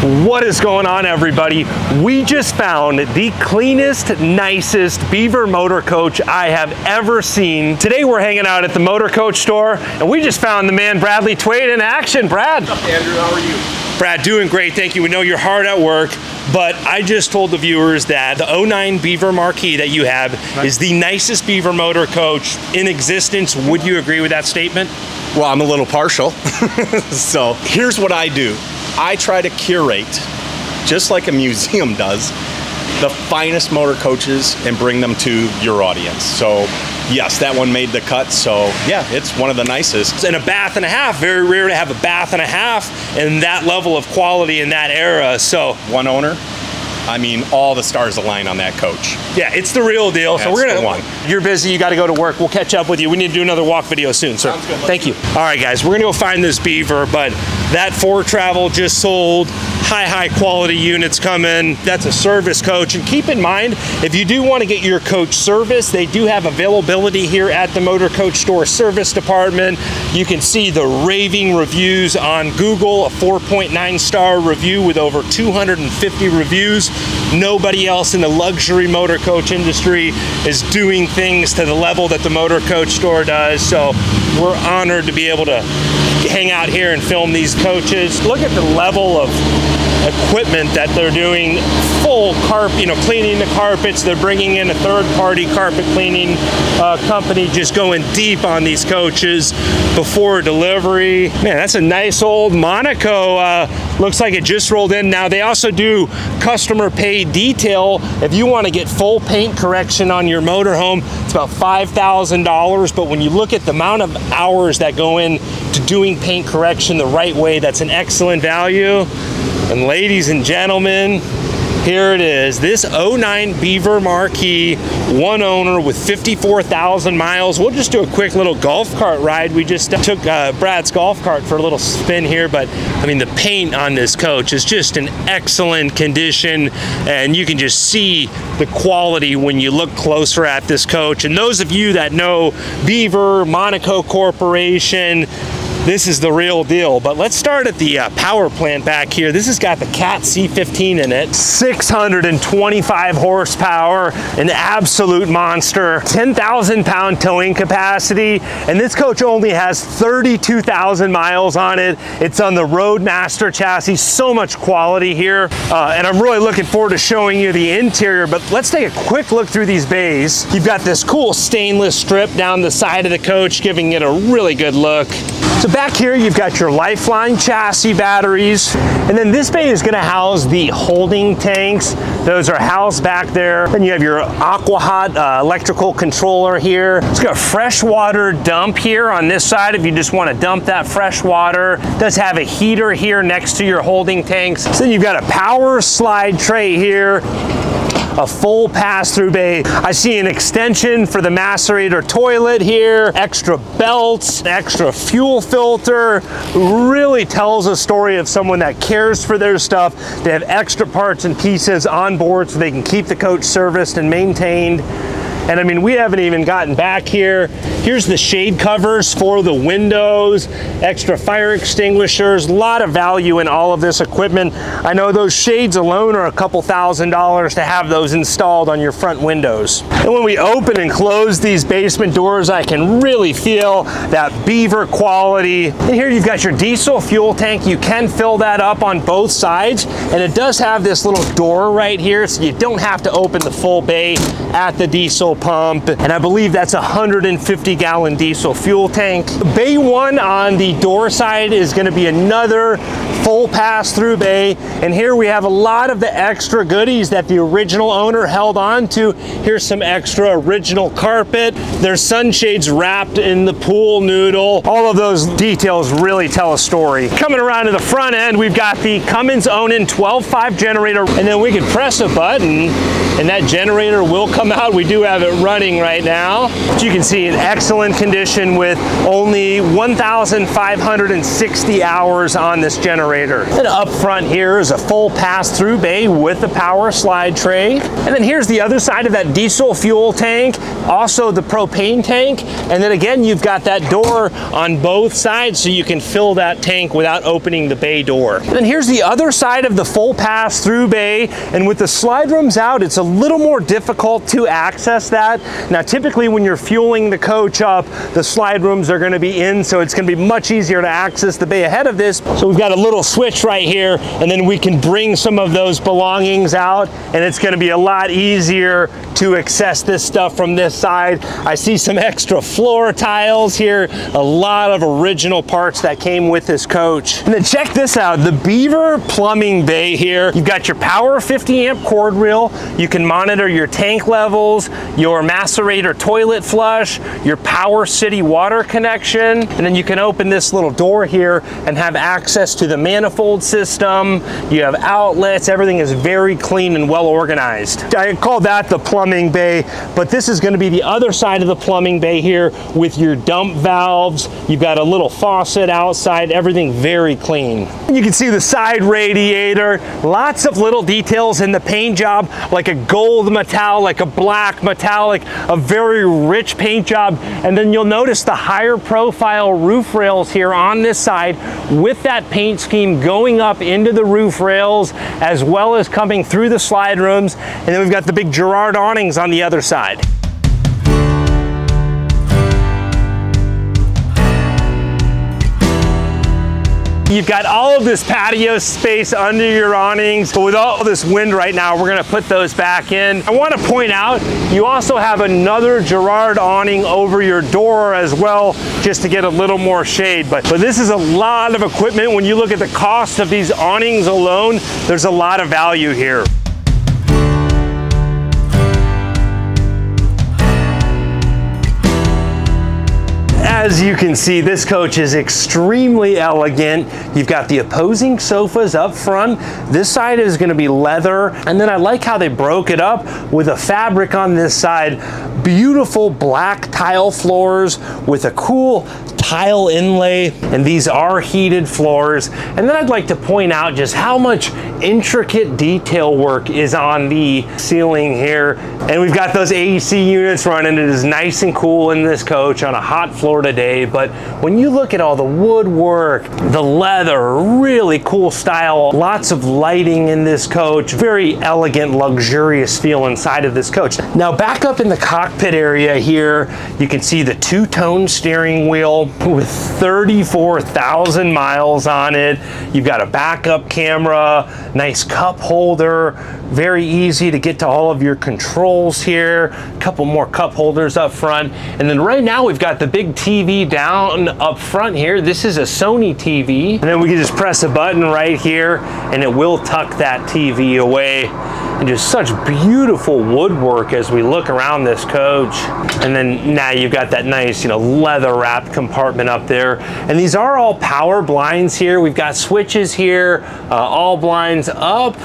What is going on everybody? We just found the cleanest, nicest Beaver motor coach I have ever seen. Today we're hanging out at the motor coach store and we just found the man Bradley Twait in action. Brad. What's up, Andrew? How are you? Brad, doing great, thank you. We know you're hard at work, but I just told the viewers that the 09 Beaver Marquis that you have right. is the nicest Beaver motor coach in existence. Would you agree with that statement? Well, I'm a little partial. so here's what I do. I try to curate, just like a museum does, the finest motor coaches and bring them to your audience. So yes, that one made the cut. So yeah, it's one of the nicest. And a bath and a half, very rare to have a bath and a half and that level of quality in that era. So one owner, I mean, all the stars align on that coach. Yeah, it's the real deal. That's so we're gonna. One. You're busy. You got to go to work. We'll catch up with you. We need to do another walk video soon, sir. Thank you. All right, guys, we're gonna go find this beaver, but that Foretravel just sold high, high quality units come in. That's a service coach. And keep in mind, if you do want to get your coach service, they do have availability here at the Motor Coach Store Service Department. You can see the raving reviews on Google, a 4.9 star review with over 250 reviews. Nobody else in the luxury motor coach industry is doing things to the level that the Motor Coach Store does. So we're honored to be able to hang out here and film these coaches. Look at the level of equipment that they're doing full carpet, you know, cleaning the carpets. They're bringing in a third-party carpet cleaning uh, company, just going deep on these coaches before delivery. Man, that's a nice old Monaco. Uh, looks like it just rolled in. Now they also do customer paid detail. If you want to get full paint correction on your motorhome, it's about $5,000. But when you look at the amount of hours that go in to doing paint correction the right way, that's an excellent value. And ladies and gentlemen, here it is. This 09 Beaver Marquis, one owner with 54,000 miles. We'll just do a quick little golf cart ride. We just took uh, Brad's golf cart for a little spin here, but I mean, the paint on this coach is just in excellent condition, and you can just see the quality when you look closer at this coach. And those of you that know Beaver, Monaco Corporation, this is the real deal. But let's start at the uh, power plant back here. This has got the CAT C15 in it. 625 horsepower, an absolute monster. 10,000 pound towing capacity. And this coach only has 32,000 miles on it. It's on the Roadmaster chassis. So much quality here. Uh, and I'm really looking forward to showing you the interior. But let's take a quick look through these bays. You've got this cool stainless strip down the side of the coach, giving it a really good look. So back here, you've got your Lifeline chassis batteries. And then this bay is gonna house the holding tanks. Those are housed back there. Then you have your AquaHot uh, electrical controller here. It's got a fresh water dump here on this side if you just wanna dump that fresh water. It does have a heater here next to your holding tanks. So then you've got a power slide tray here a full pass-through bay. I see an extension for the macerator toilet here, extra belts, extra fuel filter. Really tells a story of someone that cares for their stuff. They have extra parts and pieces on board so they can keep the coach serviced and maintained. And I mean, we haven't even gotten back here. Here's the shade covers for the windows, extra fire extinguishers, a lot of value in all of this equipment. I know those shades alone are a couple thousand dollars to have those installed on your front windows. And when we open and close these basement doors, I can really feel that beaver quality. And here you've got your diesel fuel tank. You can fill that up on both sides. And it does have this little door right here, so you don't have to open the full bay at the diesel pump. And I believe that's a 150 gallon diesel fuel tank. Bay one on the door side is gonna be another full pass-through bay. And here we have a lot of the extra goodies that the original owner held on to. Here's some extra original carpet. There's sunshades wrapped in the pool noodle. All of those details really tell a story. Coming around to the front end, we've got the Cummins Onan 12.5 generator, and then we can press a button and that generator will come out. We do have it running right now. But you can see in excellent condition with only 1,560 hours on this generator. And up front here is a full pass-through bay with the power slide tray. And then here's the other side of that diesel fuel tank, also the propane tank. And then again, you've got that door on both sides so you can fill that tank without opening the bay door. And then here's the other side of the full pass-through bay. And with the slide rooms out, it's a little more difficult to access that. Now, typically when you're fueling the coach up, the slide rooms are gonna be in, so it's gonna be much easier to access the bay ahead of this. So we've got a little switch right here, and then we can bring some of those belongings out, and it's gonna be a lot easier to access this stuff from this side. I see some extra floor tiles here, a lot of original parts that came with this coach. And then check this out, the Beaver plumbing bay here. You've got your power 50 amp cord reel. You can monitor your tank levels, your macerator toilet flush, your power city water connection, and then you can open this little door here and have access to the manifold system. You have outlets, everything is very clean and well organized. I call that the plumbing bay, but this is gonna be the other side of the plumbing bay here with your dump valves. You've got a little faucet outside, everything very clean. You can see the side radiator, lots of little details in the paint job, like a gold metallic, like a black metallic, a very rich paint job. And then you'll notice the higher profile roof rails here on this side with that paint scheme going up into the roof rails as well as coming through the slide rooms. And then we've got the big Girard awnings on the other side. You've got all of this patio space under your awnings, but with all this wind right now, we're gonna put those back in. I wanna point out, you also have another Girard awning over your door as well, just to get a little more shade. But, but this is a lot of equipment. When you look at the cost of these awnings alone, there's a lot of value here. As you can see, this coach is extremely elegant. You've got the opposing sofas up front. This side is gonna be leather. And then I like how they broke it up with a fabric on this side. Beautiful black tile floors with a cool tile inlay, and these are heated floors. And then I'd like to point out just how much intricate detail work is on the ceiling here. And we've got those AC units running. It is nice and cool in this coach on a hot Florida day. But when you look at all the woodwork, the leather, really cool style, lots of lighting in this coach, very elegant, luxurious feel inside of this coach. Now back up in the cockpit area here, you can see the two-tone steering wheel with 34,000 miles on it. You've got a backup camera, nice cup holder, very easy to get to all of your controls here. A couple more cup holders up front. And then right now we've got the big TV down up front here. This is a Sony TV. And then we can just press a button right here and it will tuck that TV away and just such beautiful woodwork as we look around this coach. And then now you've got that nice, you know, leather wrapped compartment up there. And these are all power blinds here. We've got switches here, uh, all blinds up.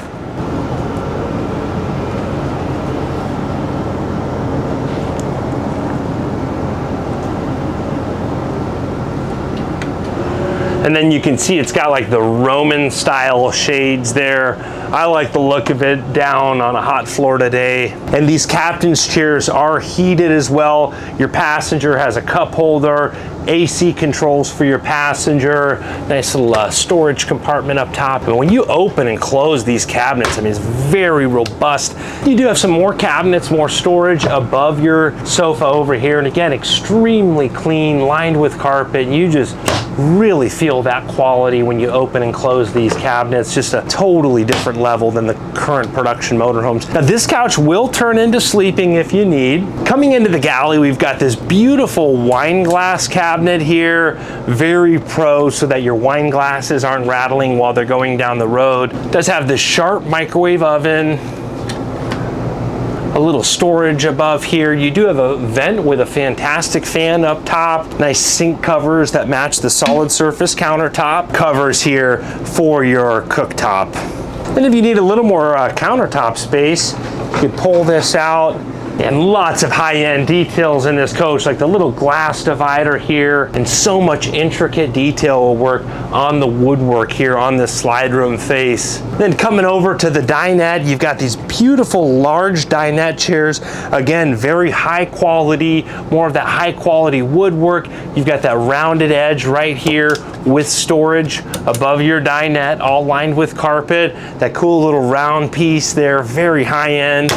And then you can see it's got like the Roman style shades there. I like the look of it down on a hot Florida day. And these captain's chairs are heated as well. Your passenger has a cup holder, AC controls for your passenger, nice little uh, storage compartment up top. And when you open and close these cabinets, I mean, it's very robust. You do have some more cabinets, more storage above your sofa over here. And again, extremely clean, lined with carpet. You just really feel that quality when you open and close these cabinets. Just a totally different level than the current production motorhomes. Now this couch will turn into sleeping if you need. Coming into the galley, we've got this beautiful wine glass cabinet here. Very pro so that your wine glasses aren't rattling while they're going down the road. Does have the sharp microwave oven a little storage above here. You do have a vent with a fantastic fan up top. Nice sink covers that match the solid surface countertop. Covers here for your cooktop. And if you need a little more uh, countertop space, you pull this out and lots of high-end details in this coach, like the little glass divider here, and so much intricate detail work on the woodwork here on this slide room face. Then coming over to the dinette, you've got these beautiful large dinette chairs. Again, very high quality, more of that high quality woodwork. You've got that rounded edge right here with storage above your dinette, all lined with carpet. That cool little round piece there, very high end.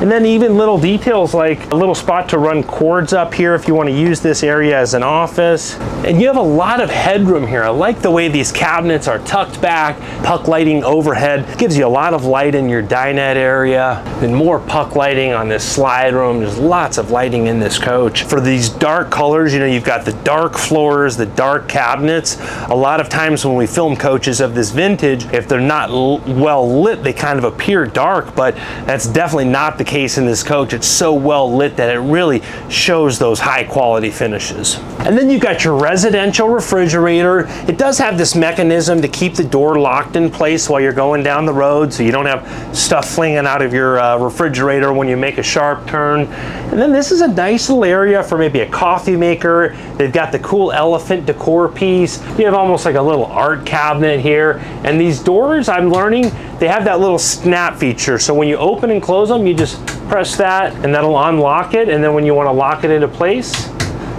And then even little details like a little spot to run cords up here if you want to use this area as an office. And you have a lot of headroom here. I like the way these cabinets are tucked back, puck lighting overhead. Gives you a lot of light in your dinette area. And more puck lighting on this slide room. There's lots of lighting in this coach. For these dark colors, you know, you've got the dark floors, the dark cabinets. A lot of times when we film coaches of this vintage, if they're not well lit, they kind of appear dark, but that's definitely not the case in this coach. It's so well lit that it really shows those high quality finishes. And then you've got your residential refrigerator. It does have this mechanism to keep the door locked in place while you're going down the road so you don't have stuff flinging out of your uh, refrigerator when you make a sharp turn. And then this is a nice little area for maybe a coffee maker. They've got the cool elephant decor piece. You have almost like a little art cabinet here. And these doors, I'm learning, they have that little snap feature. So when you open and close them, you just press that and that'll unlock it. And then when you want to lock it into place,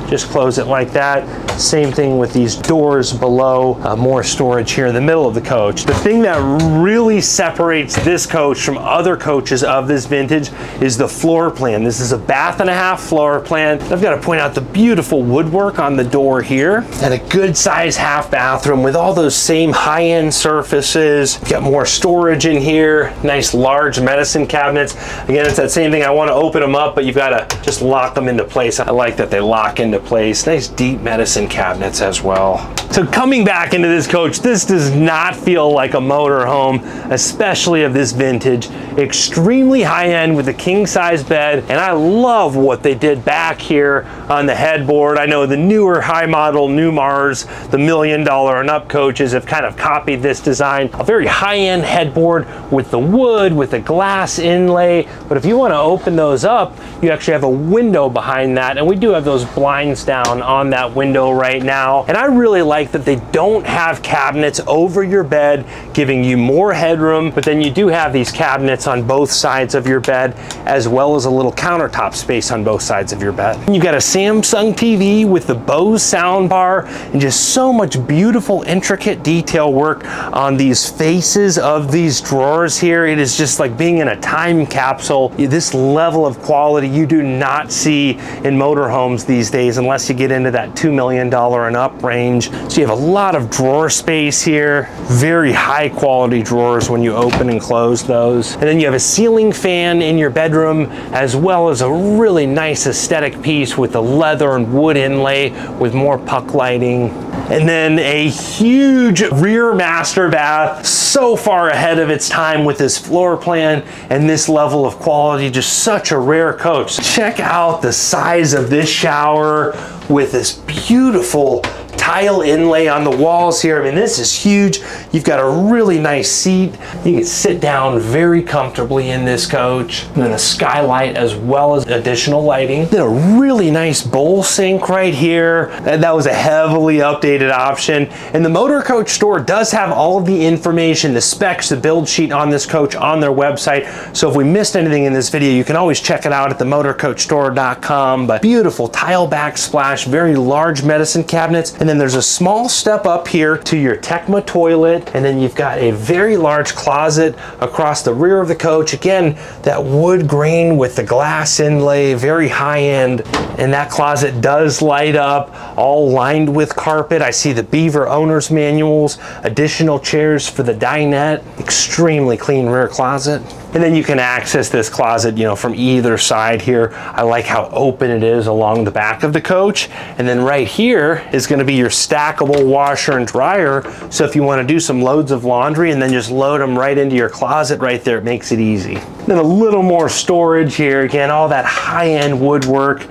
just close it like that. Same thing with these doors below, uh, more storage here in the middle of the coach. The thing that really separates this coach from other coaches of this vintage is the floor plan. This is a bath and a half floor plan. I've got to point out the beautiful woodwork on the door here and a good size half bathroom with all those same high-end surfaces. Got more storage in here, nice large medicine cabinets. Again, it's that same thing. I want to open them up, but you've got to just lock them into place. I like that they lock into place. Nice deep medicine cabinets as well. So coming back into this coach, this does not feel like a motor home, especially of this vintage. Extremely high end with a king size bed. And I love what they did back here on the headboard. I know the newer high model Newmars, the million dollar and up coaches have kind of copied this design. A very high end headboard with the wood, with the glass inlay. But if you want to open those up, you actually have a window behind that. And we do have those down on that window right now. And I really like that they don't have cabinets over your bed, giving you more headroom, but then you do have these cabinets on both sides of your bed, as well as a little countertop space on both sides of your bed. You've got a Samsung TV with the Bose soundbar and just so much beautiful, intricate detail work on these faces of these drawers here. It is just like being in a time capsule. This level of quality you do not see in motorhomes these days unless you get into that $2 million and up range. So you have a lot of drawer space here, very high quality drawers when you open and close those. And then you have a ceiling fan in your bedroom, as well as a really nice aesthetic piece with the leather and wood inlay with more puck lighting. And then a huge rear master bath, so far ahead of its time with this floor plan and this level of quality, just such a rare coach. Check out the size of this shower with this beautiful tile inlay on the walls here. I mean, this is huge. You've got a really nice seat. You can sit down very comfortably in this coach. And then a skylight as well as additional lighting. Then a really nice bowl sink right here. That was a heavily updated option. And the Motor Coach store does have all of the information, the specs, the build sheet on this coach on their website. So if we missed anything in this video, you can always check it out at themotorcoachstore.com. But beautiful tile backsplash, very large medicine cabinets. And then there's a small step up here to your Tecma toilet, and then you've got a very large closet across the rear of the coach. Again, that wood grain with the glass inlay, very high end. And that closet does light up, all lined with carpet. I see the Beaver owner's manuals, additional chairs for the dinette, extremely clean rear closet. And then you can access this closet, you know, from either side here. I like how open it is along the back of the coach. And then right here is gonna be your stackable washer and dryer. So if you wanna do some loads of laundry and then just load them right into your closet right there, it makes it easy. Then a little more storage here. Again, all that high-end woodwork.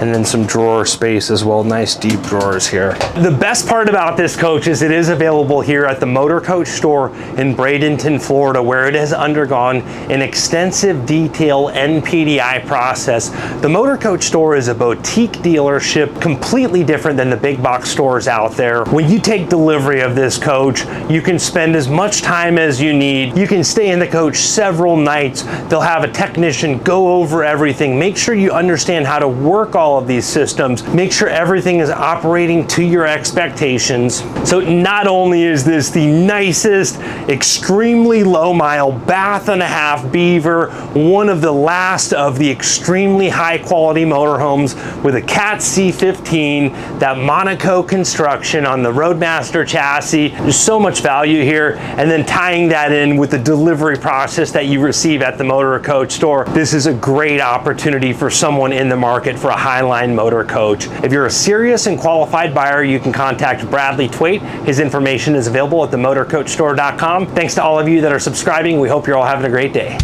And then some drawer space as well. Nice deep drawers here. The best part about this coach is it is available here at the Motor Coach store in Bradenton, Florida, where it has undergone an extensive detail NPDI process. The Motor Coach store is a boutique dealership, completely different than the big box stores out there. When you take delivery of this coach, you can spend as much time as you need. You can stay in the coach several nights. They'll have a technician go over everything. Make sure you understand how to work all of these systems. Make sure everything is operating to your expectations. So not only is this the nicest, extremely low mile bath and a half Beaver, one of the last of the extremely high quality motorhomes with a CAT C15, that Monaco construction on the Roadmaster chassis. There's so much value here. And then tying that in with the delivery process that you receive at the Motor Coach store. This is a great opportunity for someone in the market for a Highline motor coach. If you're a serious and qualified buyer, you can contact Bradley Twait. His information is available at themotorcoachstore.com. Thanks to all of you that are subscribing. We hope you're all having a great day.